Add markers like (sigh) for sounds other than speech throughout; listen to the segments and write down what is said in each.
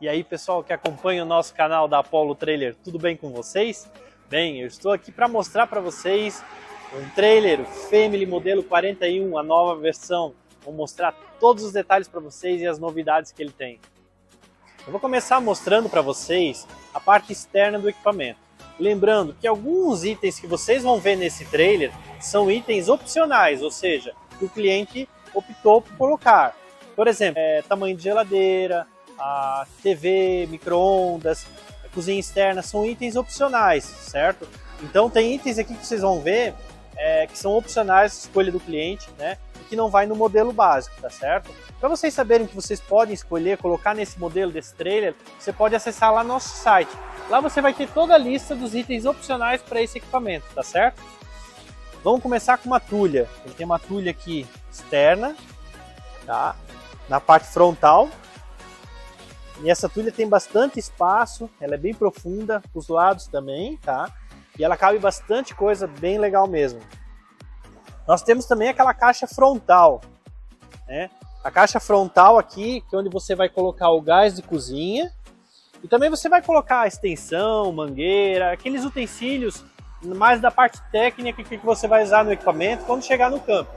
E aí, pessoal que acompanha o nosso canal da Apollo Trailer, tudo bem com vocês? Bem, eu estou aqui para mostrar para vocês um trailer Family modelo 41, a nova versão. Vou mostrar todos os detalhes para vocês e as novidades que ele tem. Eu vou começar mostrando para vocês a parte externa do equipamento. Lembrando que alguns itens que vocês vão ver nesse trailer são itens opcionais, ou seja, que o cliente optou por colocar. Por exemplo, é, tamanho de geladeira, a TV, micro-ondas, cozinha externa, são itens opcionais, certo? Então tem itens aqui que vocês vão ver é, que são opcionais, escolha do cliente, né? E que não vai no modelo básico, tá certo? Para vocês saberem que vocês podem escolher, colocar nesse modelo desse trailer, você pode acessar lá no nosso site. Lá você vai ter toda a lista dos itens opcionais para esse equipamento, tá certo? Vamos começar com uma tulha. Ele tem uma tulha aqui externa, tá? Na parte frontal, e essa tulha tem bastante espaço, ela é bem profunda, os lados também, tá? E ela cabe bastante coisa bem legal mesmo. Nós temos também aquela caixa frontal, né? A caixa frontal aqui, que é onde você vai colocar o gás de cozinha. E também você vai colocar a extensão, mangueira, aqueles utensílios mais da parte técnica que você vai usar no equipamento quando chegar no campo.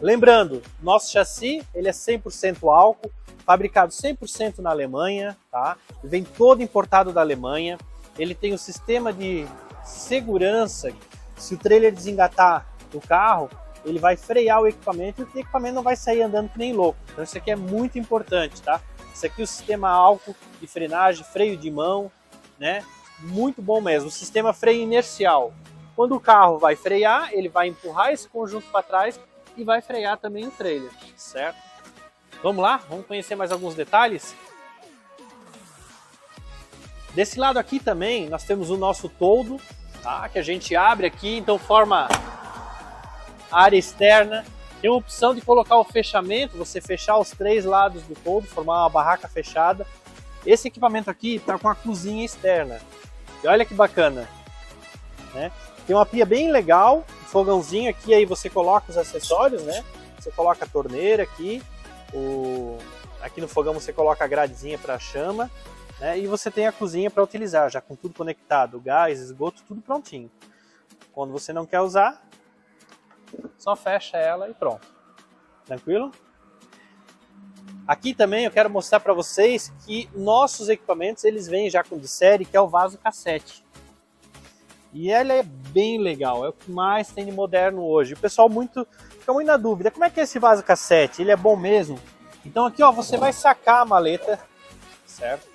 Lembrando, nosso chassi ele é 100% álcool, fabricado 100% na Alemanha, tá? Vem todo importado da Alemanha. Ele tem um sistema de segurança. Se o trailer desengatar o carro, ele vai frear o equipamento e o equipamento não vai sair andando que nem louco. Então isso aqui é muito importante, tá? Isso aqui é o sistema álcool de frenagem, freio de mão, né? Muito bom mesmo. O sistema freio inercial. Quando o carro vai frear, ele vai empurrar esse conjunto para trás e vai frear também o trailer, certo? Vamos lá? Vamos conhecer mais alguns detalhes? Desse lado aqui também nós temos o nosso toldo, tá? que a gente abre aqui, então forma área externa. Tem a opção de colocar o fechamento, você fechar os três lados do toldo, formar uma barraca fechada. Esse equipamento aqui está com a cozinha externa. E olha que bacana. Né? Tem uma pia bem legal, fogãozinho aqui, aí você coloca os acessórios, né? Você coloca a torneira aqui, o... Aqui no fogão você coloca a gradezinha para chama, né? E você tem a cozinha para utilizar, já com tudo conectado, gás, esgoto, tudo prontinho. Quando você não quer usar, só fecha ela e pronto. Tranquilo? Aqui também eu quero mostrar para vocês que nossos equipamentos eles vêm já com de série, que é o vaso cassete. E ela é bem legal, é o que mais tem de moderno hoje. O pessoal muito fica muito na dúvida, como é que é esse vaso cassete? Ele é bom mesmo? Então aqui ó, você vai sacar a maleta, certo?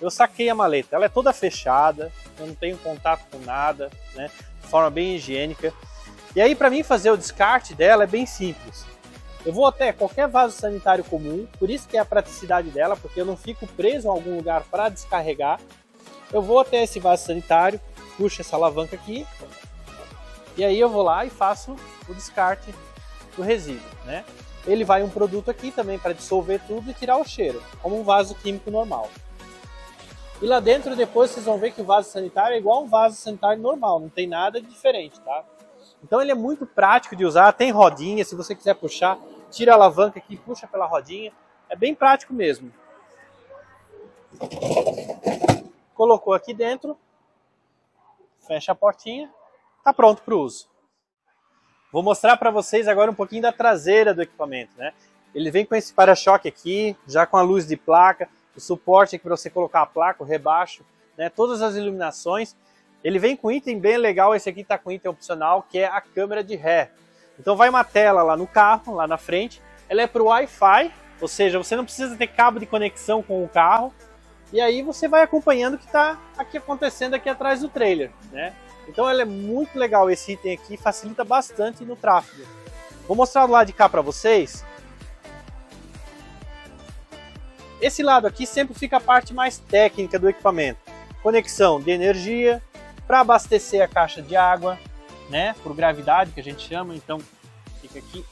Eu saquei a maleta, ela é toda fechada, eu não tenho contato com nada, né? De forma bem higiênica. E aí para mim fazer o descarte dela é bem simples. Eu vou até qualquer vaso sanitário comum, por isso que é a praticidade dela, porque eu não fico preso em algum lugar para descarregar. Eu vou até esse vaso sanitário, puxo essa alavanca aqui, e aí eu vou lá e faço o descarte do resíduo, né? Ele vai um produto aqui também para dissolver tudo e tirar o cheiro, como um vaso químico normal. E lá dentro depois vocês vão ver que o vaso sanitário é igual um vaso sanitário normal, não tem nada de diferente, tá? Então ele é muito prático de usar, tem rodinha, se você quiser puxar, tira a alavanca aqui, puxa pela rodinha, é bem prático mesmo. Colocou aqui dentro, fecha a portinha, está pronto para o uso. Vou mostrar para vocês agora um pouquinho da traseira do equipamento, né? Ele vem com esse para-choque aqui, já com a luz de placa, o suporte aqui para você colocar a placa, o rebaixo, né? Todas as iluminações. Ele vem com item bem legal, esse aqui está com item opcional, que é a câmera de ré. Então vai uma tela lá no carro, lá na frente, ela é para o Wi-Fi, ou seja, você não precisa ter cabo de conexão com o carro, e aí você vai acompanhando o que está aqui acontecendo aqui atrás do trailer, né? Então ela é muito legal esse item aqui, facilita bastante no tráfego. Vou mostrar do lado de cá para vocês. Esse lado aqui sempre fica a parte mais técnica do equipamento. Conexão de energia, para abastecer a caixa de água, né, por gravidade que a gente chama, então fica aqui,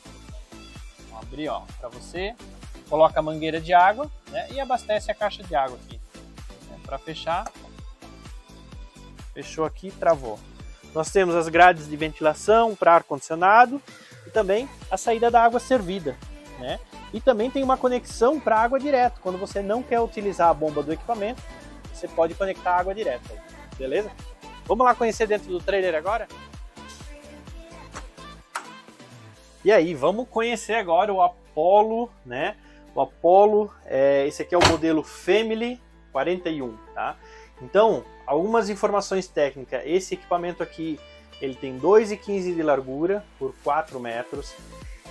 vou abrir ó, para você, coloca a mangueira de água né, e abastece a caixa de água aqui. Para fechar, Fechou aqui, travou. Nós temos as grades de ventilação para ar-condicionado e também a saída da água servida. Né? E também tem uma conexão para água direto. Quando você não quer utilizar a bomba do equipamento, você pode conectar água direto. Beleza? Vamos lá conhecer dentro do trailer agora? E aí, vamos conhecer agora o Apollo, né? O Apollo, é, esse aqui é o modelo Family 41, tá? Então, algumas informações técnicas. Esse equipamento aqui, ele tem 2,15 de largura por 4 metros.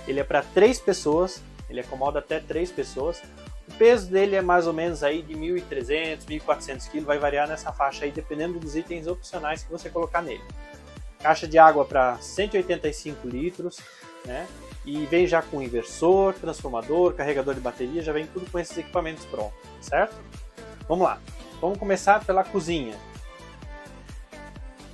Ele é para 3 pessoas, ele acomoda até 3 pessoas. O peso dele é mais ou menos aí de 1.300, 1.400 kg, vai variar nessa faixa aí, dependendo dos itens opcionais que você colocar nele. Caixa de água para 185 litros, né? E vem já com inversor, transformador, carregador de bateria, já vem tudo com esses equipamentos prontos, certo? Vamos lá. Vamos começar pela cozinha.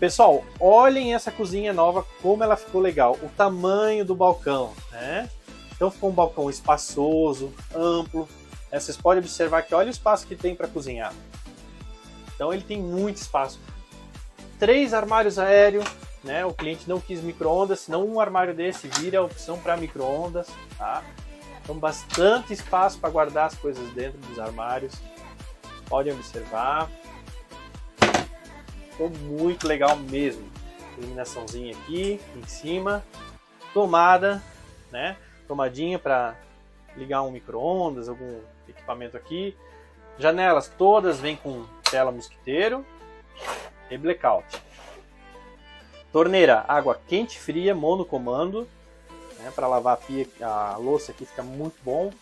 Pessoal, olhem essa cozinha nova, como ela ficou legal. O tamanho do balcão, né? Então ficou um balcão espaçoso, amplo. Né? Vocês podem observar que olha o espaço que tem para cozinhar. Então ele tem muito espaço. Três armários aéreos, né? O cliente não quis micro-ondas, senão um armário desse vira a opção para micro-ondas, tá? Então bastante espaço para guardar as coisas dentro dos armários. Podem observar. Ficou muito legal mesmo. Iluminaçãozinha aqui em cima. Tomada, né? Tomadinha para ligar um micro-ondas, algum equipamento aqui. Janelas todas vêm com tela mosquiteiro e blackout. Torneira, água quente fria, monocomando, né, para lavar a, pia, a louça aqui fica muito bom.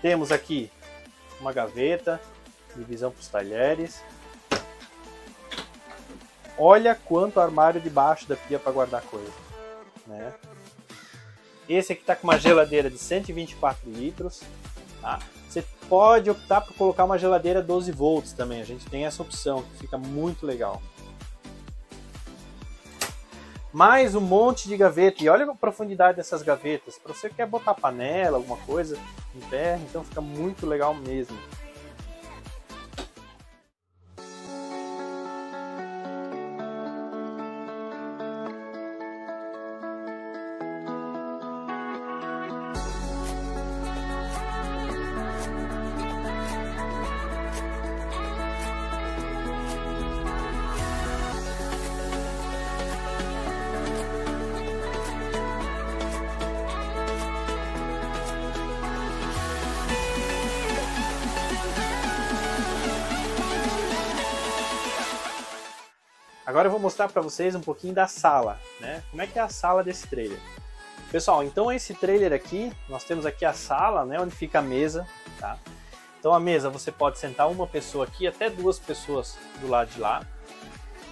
Temos aqui uma gaveta, divisão para os talheres. Olha quanto armário debaixo da pia para guardar coisa. Né? Esse aqui está com uma geladeira de 124 litros. Tá? Você pode optar por colocar uma geladeira 12 volts também. A gente tem essa opção, que fica muito legal. Mais um monte de gaveta. E olha a profundidade dessas gavetas. Para você que quer botar panela, alguma coisa em pé, então fica muito legal mesmo. Agora eu vou mostrar para vocês um pouquinho da sala, né? Como é que é a sala desse trailer. Pessoal, então esse trailer aqui, nós temos aqui a sala, né, onde fica a mesa, tá? Então a mesa você pode sentar uma pessoa aqui, até duas pessoas do lado de lá.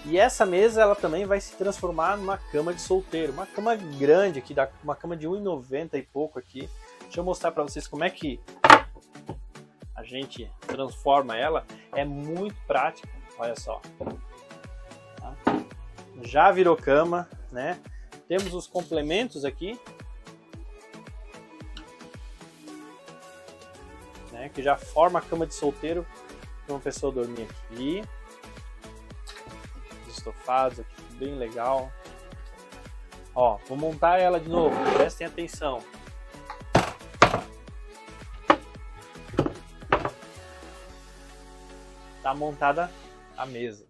E essa mesa ela também vai se transformar numa cama de solteiro, uma cama grande aqui, uma cama de 1,90 e pouco aqui. Deixa eu mostrar para vocês como é que a gente transforma ela. É muito prático, olha só já virou cama, né? Temos os complementos aqui, né? Que já forma a cama de solteiro para uma pessoa dormir aqui. Os estofados aqui, bem legal. Ó, vou montar ela de novo, prestem atenção. Tá montada a mesa.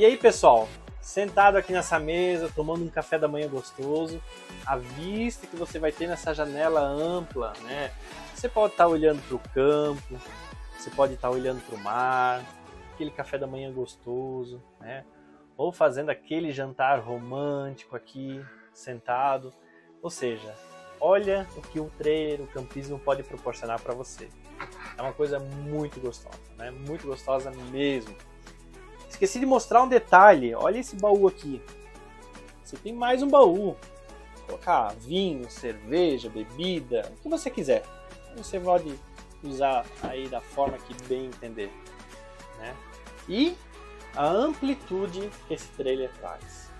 E aí, pessoal, sentado aqui nessa mesa, tomando um café da manhã gostoso, a vista que você vai ter nessa janela ampla, né? Você pode estar olhando para o campo, você pode estar olhando para o mar, aquele café da manhã gostoso, né? Ou fazendo aquele jantar romântico aqui, sentado. Ou seja, olha o que o trailer, o campismo pode proporcionar para você. É uma coisa muito gostosa, né? Muito gostosa mesmo. Esqueci de mostrar um detalhe. Olha esse baú aqui. Você tem mais um baú. Colocar vinho, cerveja, bebida, o que você quiser. Você pode usar aí da forma que bem entender. Né? E a amplitude que esse trailer traz.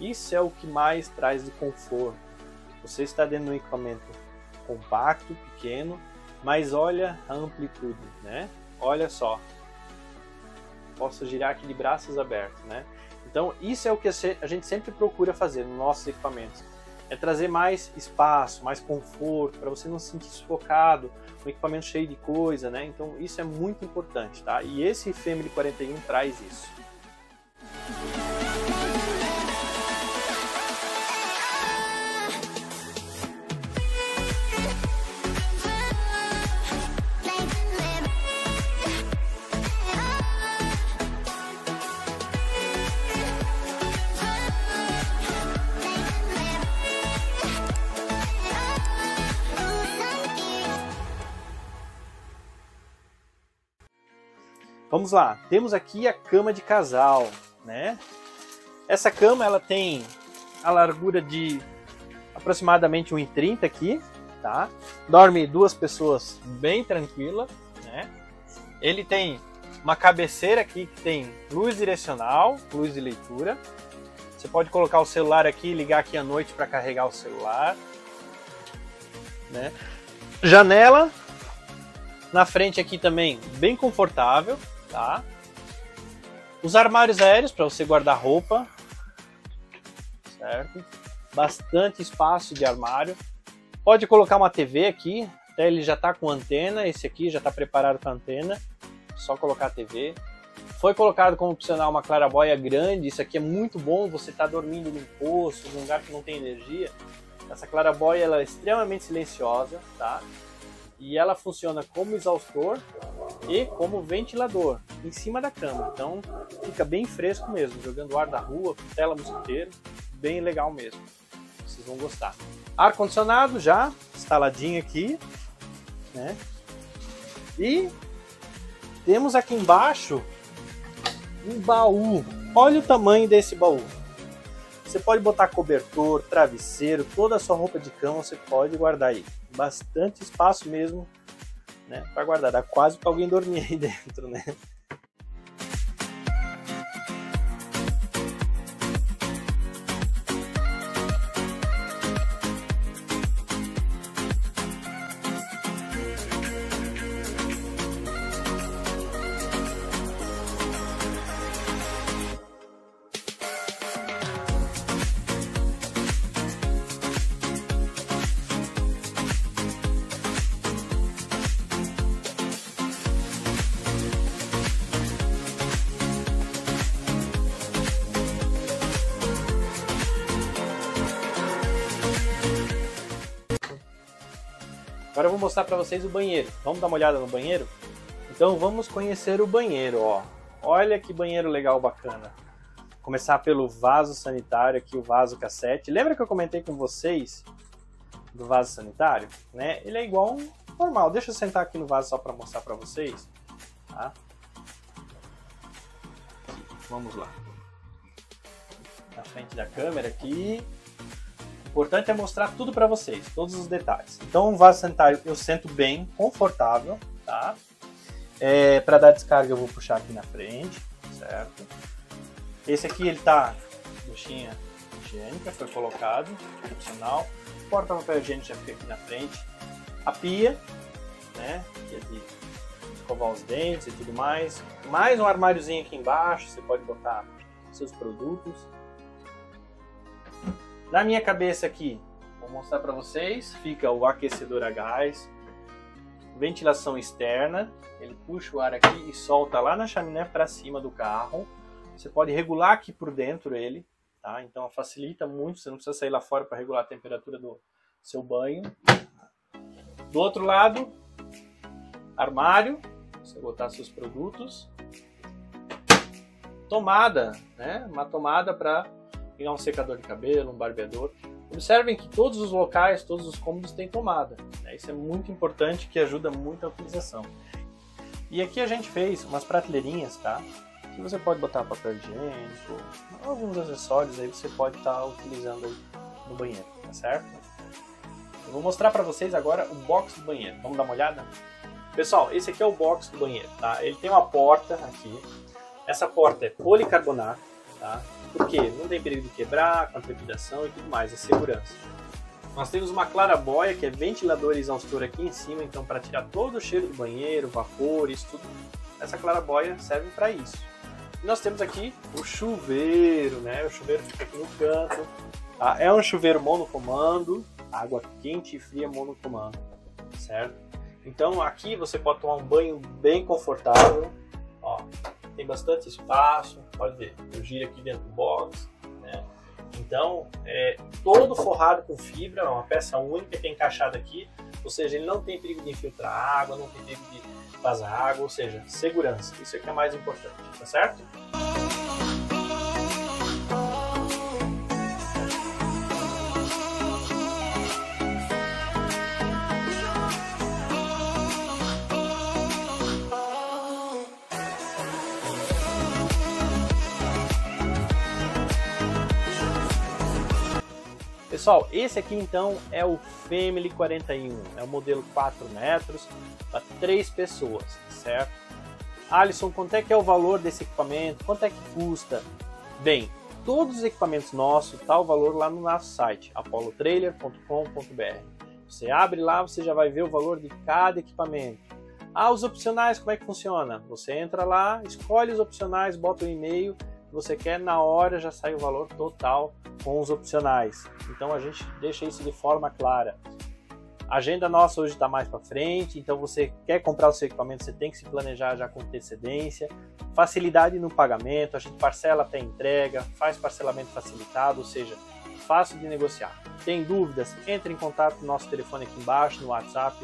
Isso é o que mais traz de conforto. Você está dentro de um equipamento compacto, pequeno, mas olha a amplitude, né? Olha só. Posso girar aqui de braços abertos, né? Então, isso é o que a gente sempre procura fazer nos nossos equipamentos. É trazer mais espaço, mais conforto, para você não se sentir sufocado, um equipamento cheio de coisa, né? Então, isso é muito importante, tá? E esse Family 41 traz isso. Vamos lá, temos aqui a cama de casal, né? Essa cama ela tem a largura de aproximadamente 1,30 aqui, tá? Dorme duas pessoas bem tranquila, né? Ele tem uma cabeceira aqui que tem luz direcional, luz de leitura. Você pode colocar o celular aqui e ligar aqui à noite para carregar o celular, né? Janela na frente aqui também bem confortável, tá? Os armários aéreos para você guardar roupa, certo? Bastante espaço de armário. Pode colocar uma TV aqui, até ele já está com antena, esse aqui já está preparado para antena, só colocar a TV. Foi colocado como opcional uma clarabóia grande, isso aqui é muito bom, você está dormindo num poço, num lugar que não tem energia. Essa clarabóia ela é extremamente silenciosa, tá? E ela funciona como exaustor e como ventilador em cima da cama. Então fica bem fresco mesmo, jogando ar da rua, tela mosquiteiro, bem legal mesmo. Vocês vão gostar. Ar condicionado já instaladinho aqui, né? E temos aqui embaixo um baú. Olha o tamanho desse baú. Você pode botar cobertor, travesseiro, toda a sua roupa de cama você pode guardar aí. Bastante espaço mesmo, né, para guardar. Dá quase para alguém dormir aí (laughs) dentro, né? Agora eu vou mostrar para vocês o banheiro. Vamos dar uma olhada no banheiro? Então vamos conhecer o banheiro, ó. Olha que banheiro legal, bacana. Começar pelo vaso sanitário aqui, o vaso cassete. Lembra que eu comentei com vocês do vaso sanitário? Né? Ele é igual um normal. Deixa eu sentar aqui no vaso só para mostrar para vocês. Tá? Vamos lá. Na frente da câmera aqui importante é mostrar tudo para vocês, todos os detalhes. Então, o vaso sanitário eu sento bem, confortável, tá? É, para dar descarga eu vou puxar aqui na frente, certo? Esse aqui ele tá buchinha higiênica, foi colocado, opcional. Porta papel higiênico já fica aqui na frente. A pia, né? Que é de escovar os dentes e tudo mais. Mais um armáriozinho aqui embaixo, você pode botar seus produtos. Na minha cabeça aqui, vou mostrar para vocês, fica o aquecedor a gás, ventilação externa, ele puxa o ar aqui e solta lá na chaminé para cima do carro. Você pode regular aqui por dentro ele, tá? Então facilita muito, você não precisa sair lá fora para regular a temperatura do seu banho. Do outro lado, armário, você botar seus produtos. Tomada, né? Uma tomada para pegar um secador de cabelo, um barbeador. Observem que todos os locais, todos os cômodos têm tomada. Né? Isso é muito importante, que ajuda muito a utilização. E aqui a gente fez umas prateleirinhas, tá? E você pode botar papel higiênico, alguns acessórios aí você pode estar tá utilizando aí no banheiro, tá certo? Eu vou mostrar para vocês agora o box do banheiro. Vamos dar uma olhada? Pessoal, esse aqui é o box do banheiro, tá? Ele tem uma porta aqui. Essa porta é policarbonato, tá? Por quê? Não tem perigo de quebrar, com a trepidação e tudo mais, é segurança. Nós temos uma clarabóia, que é ventilador e exaustor aqui em cima, então para tirar todo o cheiro do banheiro, vapores, tudo, essa clarabóia serve para isso. E nós temos aqui o chuveiro, né? O chuveiro fica aqui no canto. Tá? É um chuveiro monocomando, água quente e fria monocomando, certo? Então aqui você pode tomar um banho bem confortável, ó, tem bastante espaço, pode ver, eu giro aqui dentro do box, né? Então, é todo forrado com fibra, uma peça única que é encaixada aqui, ou seja, ele não tem perigo de infiltrar água, não tem perigo de vazar água, ou seja, segurança, isso é que é mais importante, tá certo? Pessoal, esse aqui então é o Family 41, é o modelo 4 metros para 3 pessoas, certo? Alisson, quanto é que é o valor desse equipamento? Quanto é que custa? Bem, todos os equipamentos nossos tá o valor lá no nosso site, apolotrailer.com.br. Você abre lá, você já vai ver o valor de cada equipamento. Ah, os opcionais, como é que funciona? Você entra lá, escolhe os opcionais, bota o e-mail você quer, na hora já sai o valor total com os opcionais. Então a gente deixa isso de forma clara. A agenda nossa hoje está mais para frente, então você quer comprar o seu equipamento, você tem que se planejar já com antecedência. Facilidade no pagamento, a gente parcela até entrega, faz parcelamento facilitado, ou seja, fácil de negociar. Tem dúvidas? Entre em contato no nosso telefone aqui embaixo, no WhatsApp.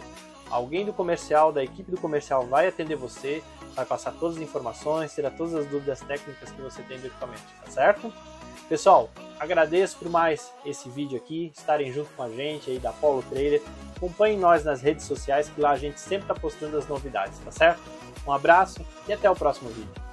Alguém do comercial, da equipe do comercial vai atender você, vai passar todas as informações, tirar todas as dúvidas técnicas que você tem do equipamento, tá certo? Pessoal, agradeço por mais esse vídeo aqui, estarem junto com a gente aí da Polo Trailer. Acompanhem nós nas redes sociais, que lá a gente sempre está postando as novidades, tá certo? Um abraço e até o próximo vídeo.